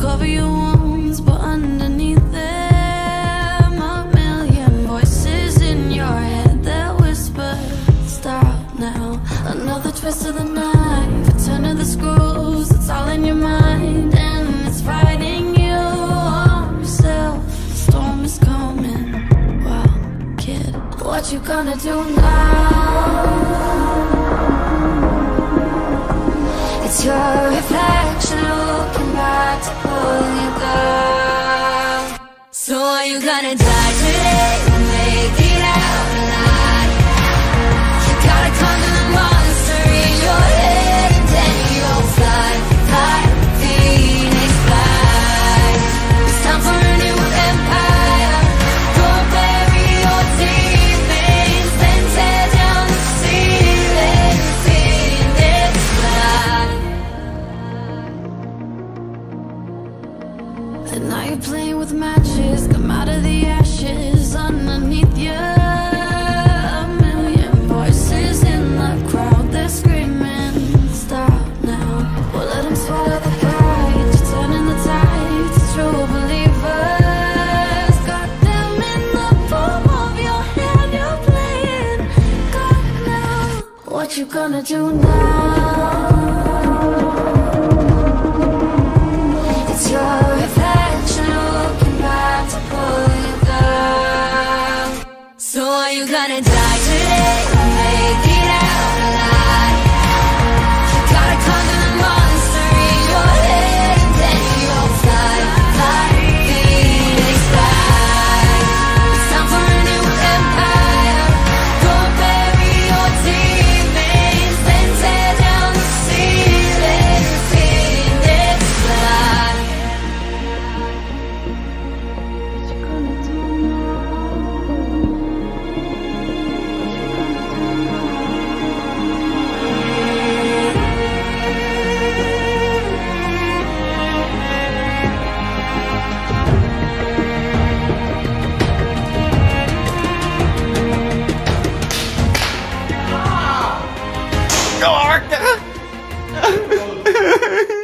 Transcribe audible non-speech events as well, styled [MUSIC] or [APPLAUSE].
cover your wounds, but underneath them a million voices in your head that whisper, stop now. Another twist of the knife, a turn of the screws, it's all in your mind, and it's fighting you on storm is coming, wow, kid, what you gonna do now? So are you gonna die today? Make And now you're playing with matches Come out of the ashes underneath you A million voices in the crowd They're screaming, stop now. Well, let them swallow the You're turning the true believers. Got them in the palm of your hand You're playing. God now. What you gonna do now? gonna die Dark. [LAUGHS]